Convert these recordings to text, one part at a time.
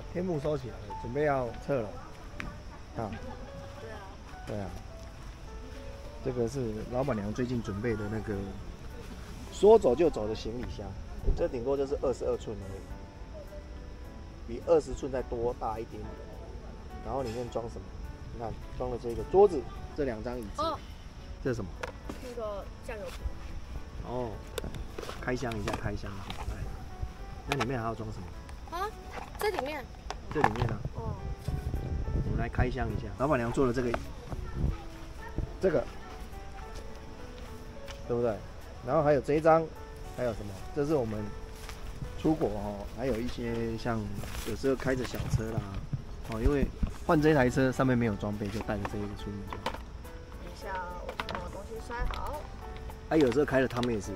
把天幕收起来了，准备要撤了。啊，对啊，对啊，这个是老板娘最近准备的那个说走就走的行李箱，这顶多就是二十二寸而已，比二十寸再多大一点点。然后里面装什么？你看，装了这个桌子，这两张椅子，哦，这是什么？那个酱油瓶，哦，开箱一下，开箱一下。来，那里面还要装什么？啊，这里面，这里面呢、哦，我们来开箱一下。老板娘做的这个，这个，对不对？然后还有这一张，还有什么？这是我们出国哦，还有一些像有时候开着小车啦，哦，因为换这台车上面没有装备，就带着这一个出门就好。等一下我把我东西塞好，啊，有时候开了他们也是，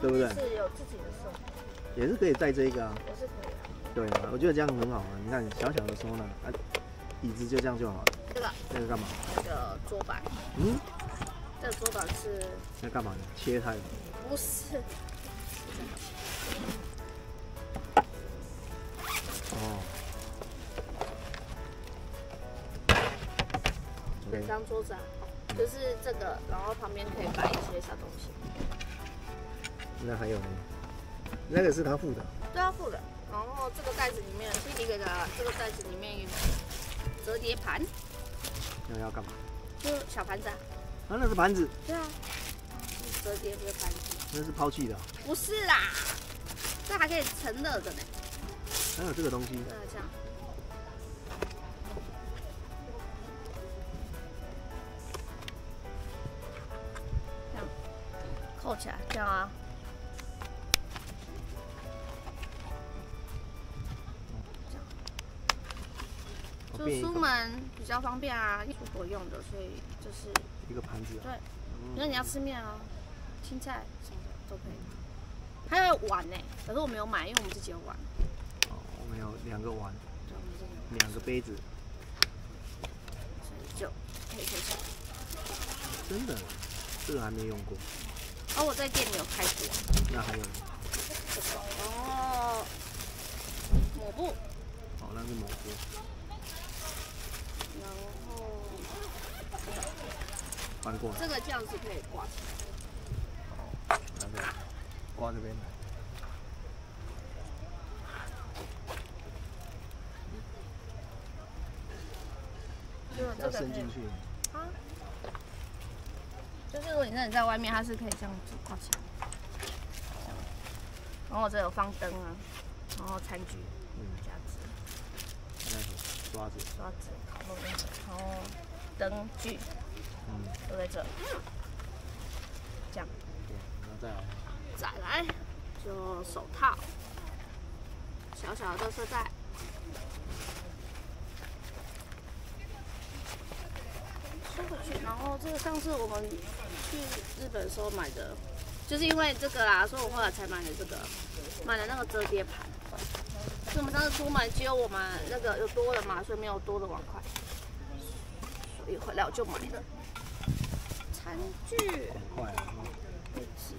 对不对？是有自己的送，也是可以带这个啊。也是可以的。对啊，我觉得这样很好啊。你看小小的收纳，啊，椅子就这样就好了。这个那个干嘛？那个桌板，嗯，这个桌板是那干嘛呢？切菜的。不是？哦。整 OK，张桌子啊，就是这个，然后旁边可以摆一些小东西。那还有呢？那个是他付的。对啊，付的。然后这个袋子里面，第一个的这个袋子里面有折叠盘，那要干嘛？就小盘子啊。啊，那是盘子，对啊，折叠的盘子。那是抛弃的啊、不是啦，这还可以盛热的呢。还有这个东西，对啊，这样。这样扣起来，这样啊。就出门比较方便啊，出国用的，所以就是一个盘子啊。对，嗯因为你要吃面啊、青菜什么的都可以。还有碗呢，可是我没有买，因为我们自己有碗。哦，我们有两个碗，两个杯子，所以就可以分享。真的，这个还没用过。哦、我在店里有开过，那还有哦，抹布，哦，那是蘑菇，然后翻过来，这个这样子可以挂起来。那个挂这边来。要伸进去，啊，就是如果你真的在外面，它是可以这样子挂起来。这样然后我这有放灯啊，然后餐具、刷子，刷子、然后灯具嗯，都在这。这样，对，然后再来，再来就手套，小小的垃圾袋。收回去，然后这个上次我们去日本的时候买的，就是因为这个啦，所以我后来才买的这个，买了那个折叠盘。我们上次出门只有我们那个有多的嘛，所以没有多的碗筷，所以回来我就买了餐具、很快啊，杯子，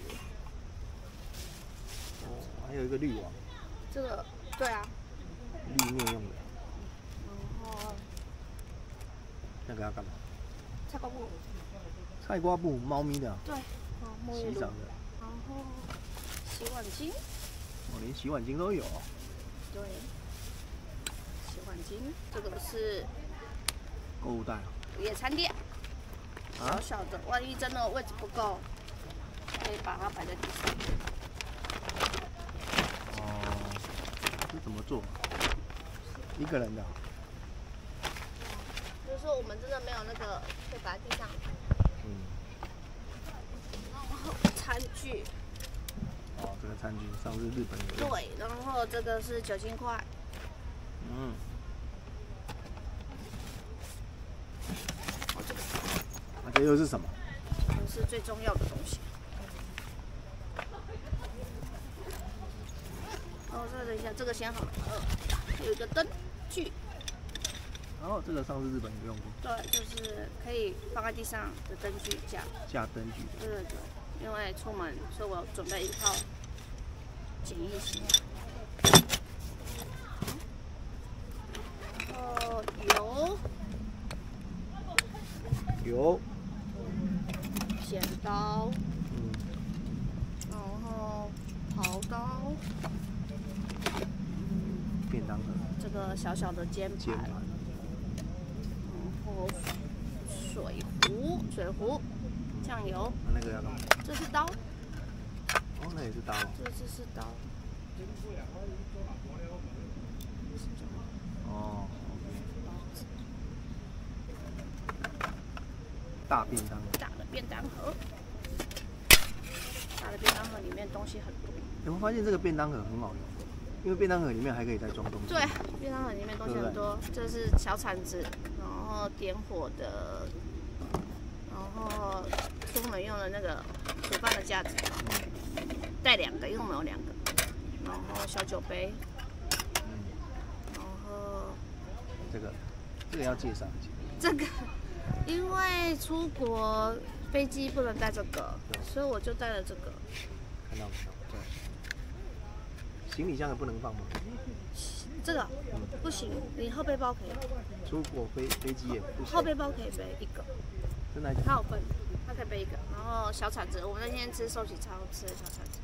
哦，还有一个滤网，这个对啊，滤面用的，然后那个要干嘛？菜瓜布，菜瓜布，猫咪的啊，对，洗澡，的，然后洗碗巾，哦，连洗碗巾都有，对，洗碗巾，这个是购物袋啊？野餐垫，小小的，万一真的位置不够，可以把它摆在地上。哦，这怎么做？一个人的？啊，就是说我们真的没有那个，可以摆在地上。嗯，然后餐具，餐具上次日本有用，对，然后这个是酒精块，嗯，哦，这个那这又是什么？可能是最重要的东西。哦，这个等一下，这个先好了。呃，有一个灯具，然哦，这个上次日本有用过，对，就是可以放在地上的灯具架。架灯具，对对对，因为出门，所以我准备一套剪一剪，然油，油，剪刀，嗯，然后刨刀，嗯，便当盒，这个小小的煎板，然后水壶，水壶，酱油，那个要弄，这是刀。哦，那也是刀哦。这这是刀，哦。大便当盒，大的便当盒，大的便当盒里面东西很多。有没有发现这个便当盒很好用？因为便当盒里面还可以再装东西。对，便当盒里面东西很多，这是小铲子，然后点火的，然后出门用的那个煮饭的架子，带两个，因为我们有两个，然后小酒杯，嗯，然后这个这个要介绍一下。这个，因为出国飞机不能带这个，所以我就带了这个。看到没有？对。行李箱也不能放吗？这个嗯，不行，你后背包可以，出国飞飞机也不行。后背包可以背一个，真的还它有分，它可以背一个。然后小铲子，我们那天吃寿喜超吃的小铲子，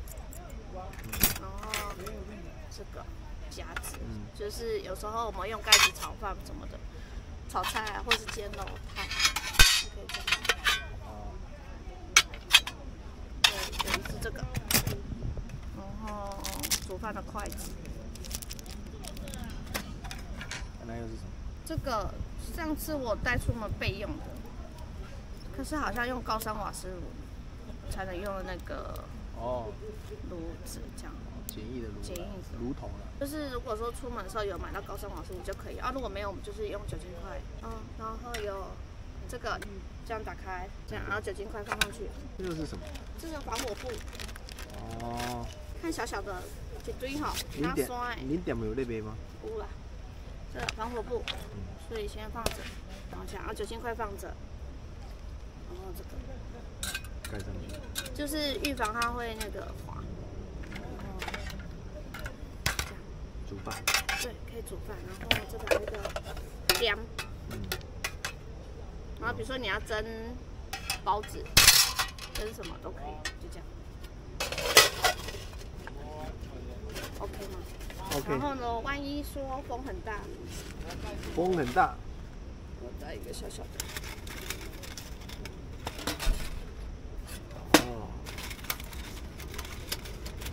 然后这个夹子，嗯就是有时候我们用盖子炒饭什么的，炒菜啊，或是煎肉汤，就可以这样。哦，对，有这个，然后煮饭的筷子，那又是什么？这个上次我带出门备用的，可是好像用高山瓦斯炉才能用的那个哦，炉子，这样。简易的炉简易的。炉头了。就是如果说出门的时候有买到高山瓦斯炉就可以啊，如果没有，我们就是用酒精块，嗯，然后有这个这样打开，这样，然后酒精块放上去，这个是什么？这个防火布，哦，看小小的一堆哈，零点零点有那边吗？污了，这个防火布，所以先放着，然后这样，然后酒精块放着，然后这个盖上去。就是预防它会那个滑，然后这样。煮饭。对，可以煮饭，然后这个有一个姜，嗯，然后比如说你要蒸包子，蒸什么都可以，就这样。OK 吗？然 OK。后呢，万一说风很大，风很大。我带一个小小的，哦。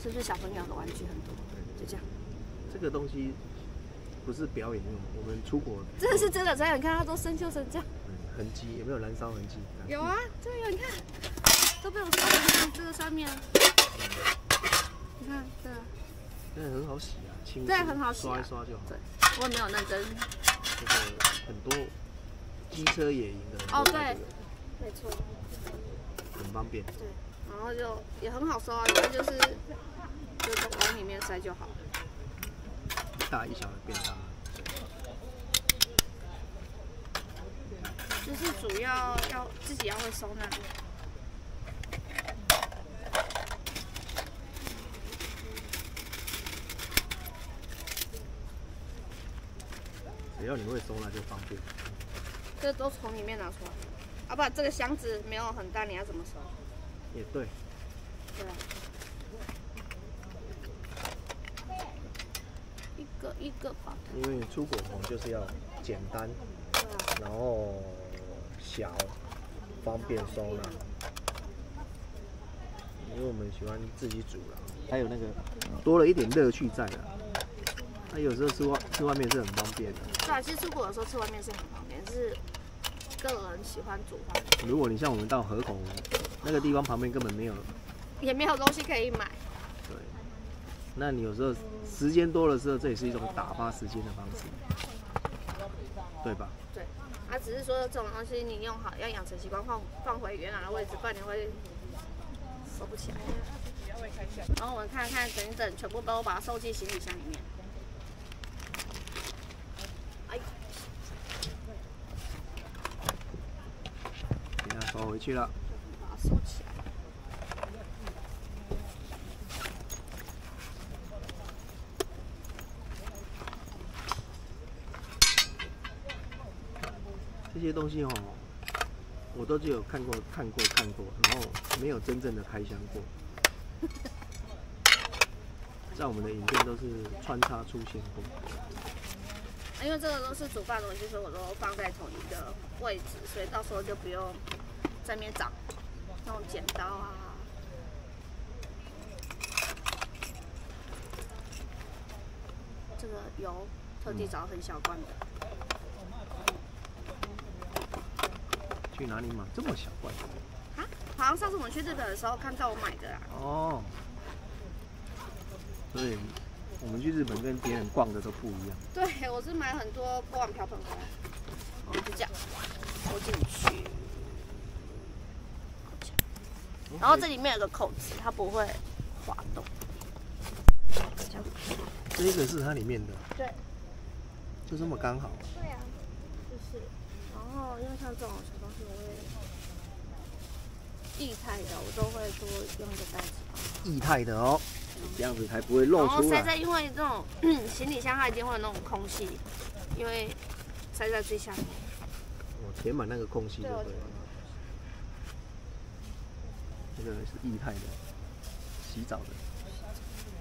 是不是小朋友的玩具很多？就这样，这个东西不是表演用，我们出国这个是真的，这样你看它都生锈成这样。嗯痕迹有没有燃烧痕迹？有啊，这个有你看，都被我刷成这个上面，你看这的很好洗啊，清对洗很好洗啊刷一刷就好。对，我也没有认真。这个很多机车野营的人哦对没错，很方便。对，然后就也很好收啊，反正就是就从往里面塞就好。一大一小的便当。就是主要要自己要会收纳。只要你会收纳就方便。这都从里面拿出来，啊不，这个箱子没有很大，你要怎么收？也对，对啊。一个一个把它，因为你出国哦就是要简单，然后小，方便收纳。因为我们喜欢自己煮啦，还有那个多了一点乐趣在啦。那有时候吃外吃外面是很方便的。对啊，其实出国的时候吃外面是很方便，是个人喜欢煮饭，如果你像我们到河口那个地方旁边根本没有，也没有东西可以买。对，那你有时候时间多的时候，这也是一种打发时间的方式，对吧？对，啊，只是说这种东西你用好，要养成习惯，放放回原来的位置，不然你会收不起来。然后我们看看，整一整，全部都把它收进行李箱里面。哎，给它收回去了。把它收起来。这些东西哦，我都只有看过、看过、看过，然后没有真正的开箱过。在我们的影片都是穿插出现过。因为这个都是煮饭的东西，所以我都放在同一个位置，所以到时候就不用在那边找那种剪刀啊。这个油特地找很小罐的，去哪里买这么小罐？啊，好像上次我们去日本的时候看到我买的啊。哦，所以我们去日本跟别人逛的都不一样。对，我是买很多锅碗瓢盆回来，然后就这样收进去，然后这里面有个扣子，它不会滑动。这样这个是它里面的，对。就这么刚好。对啊，后因为像这种小东西，我会液态的，我都会多用一个袋子包。液态的哦，这样子才不会漏出然后塞在，因为这种行李箱它一定会有那种空隙，因为塞在最下面。我填满那个空隙就对了。这个是液态的，洗澡的。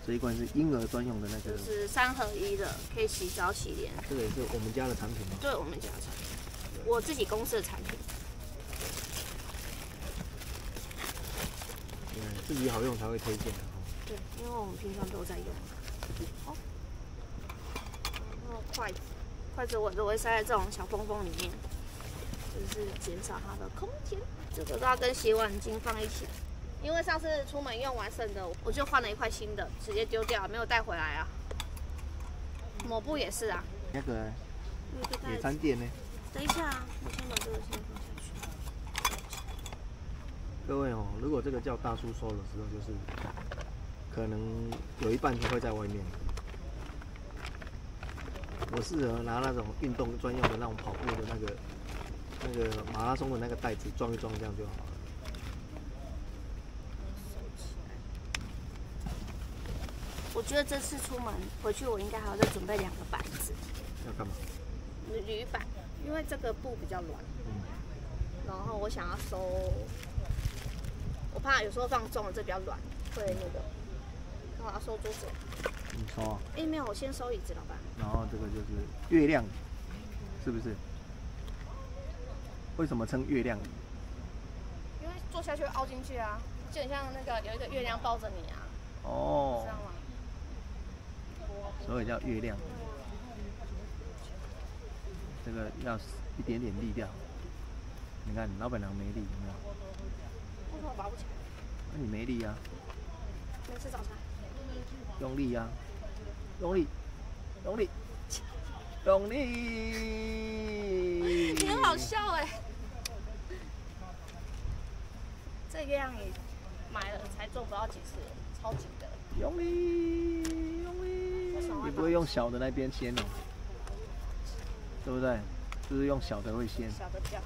这一罐是婴儿专用的那个就，是三合一的，可以洗澡、洗脸，这个也是我们家的产品吗？对我们家的产品，我自己公司的产品。嗯，自己好用才会推荐的哦。对，因为我们平常都在用。哦，然后筷子，筷子我都会塞在这种小缝缝里面，就是减少它的空间。这个都要跟洗碗巾放一起，因为上次出门用完剩的，我就换了一块新的，直接丢掉，没有带回来啊。抹布也是啊，那个。野餐垫呢？等一下啊，我先把这个先放下去。各位哦，如果这个叫大叔收的时候，就是可能有一半会在外面。我适合拿那种运动专用的那种跑步的那个那个马拉松的那个袋子装一装，这样就好了。我觉得这次出门回去，我应该还要再准备两个板子，要干嘛？铝铝板，因为这个布比较软。嗯，然后我想要收，我怕有时候放重了，这比较软，会那个。我要收桌子。你收啊。哎，没有，我先收椅子，老板。然后这个就是月亮，是不是？为什么称月亮椅？因为坐下去会凹进去啊，就很像那个有一个月亮抱着你啊，哦知，道吗？所以叫月亮椅。这个要一点点力量。你看，老板娘没力，有没有？为什么拔不起来？那、你没力啊，没吃早餐。用力啊，用力，用力，用力。你很好笑哎、这个样你买了才做不到几次，超级的。用力，用力你不会用小的那边先哦，对不对？就是用小的会先。小的比较好。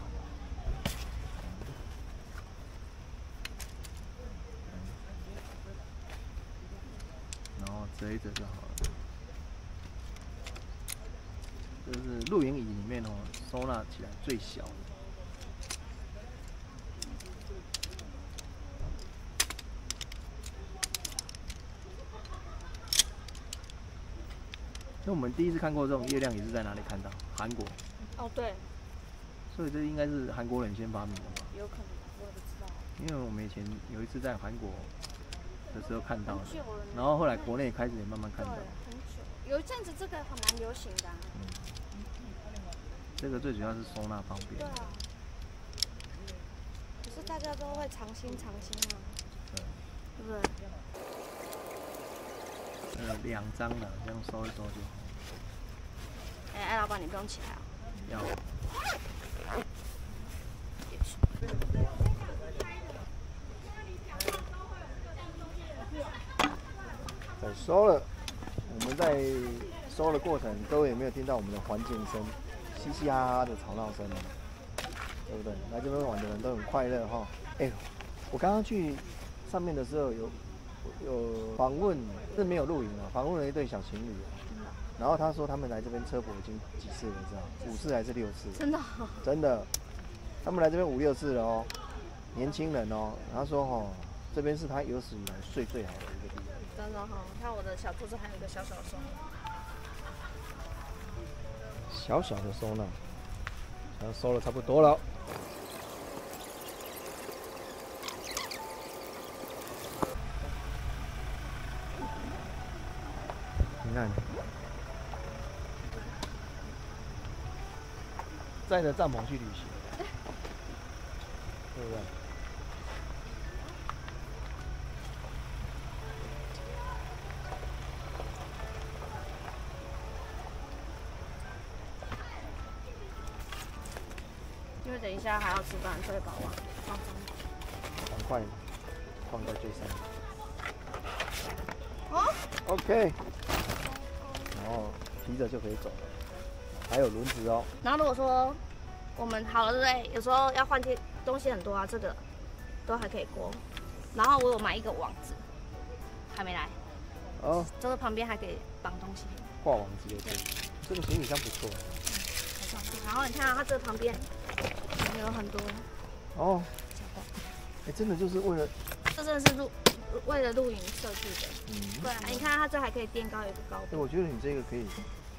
然后折一折就好了。就是露营椅里面哦，收纳起来最小的。那我们第一次看过这种月亮也是在哪里看到？韩国，哦，对，所以这应该是韩国人先发明的吧？有可能，我也不知道。因为我们以前有一次在韩国的时候看到了。然后后来国内开始也慢慢看对，到。很久。有一阵子这个很蛮流行的、啊。这个最主要是收纳方便对。啊。可是大家都会藏心藏心啊，对，对不对？呃，两张了，这样收一收就好。哎、哎，老板你不用起来啊。要在收了，我们在收的过程，各位有没有听到我们的环境声，嘻嘻哈哈的吵闹声呢？对不对？来这边玩的人都很快乐哈。哎、我刚刚去上面的时候有有访问，是没有露营啊，访问了一对小情侣啊。然后他说他们来这边车博已经几次了，你知道？五次还是六次？真的、哦，真的。他们来这边五六次了哦，年轻人哦，他说哦，这边是他有史以来睡最好的一个地方。真的哈、你看我的小兔子还有一个小小的松。小小的收纳，然后收了差不多了。看，载着帐篷去旅行，对不对？因为等一下还要吃饭，所以把碗放上。赶快放在最上面。哦，OK，然后提着就可以走了。还有轮子哦，然后如果说我们好了，对不对？有时候要换些东西很多啊，这个都还可以过。然后我有买一个网子，还没来，哦，这个旁边还可以绑东西，挂网子也可以。这个行李箱不错很上去。然后你看、啊、它这个旁边有很多哦，哎，真的就是为了，这真的是露为了露营设计的。嗯，对啊，你看它这还可以垫高有一个高度。对，我觉得你这个可以。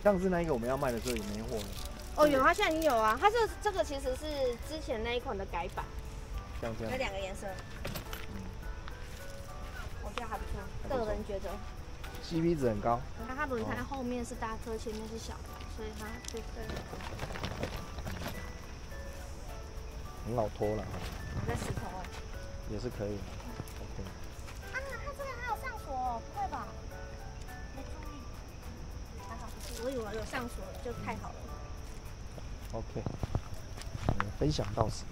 上次那一个我们要卖的时候也没货了，哦，有，啊现在已经有啊。它这这个其实是之前那一款的改版，有像这样，两个颜色，嗯我觉得还不错。个人觉得，，CP 值很高。你看它轮胎后面是大颗，前面是小的，所以它就对很好拖了，在石头哎。也是可以所以我有上锁，就太好了。OK，我们分享到此。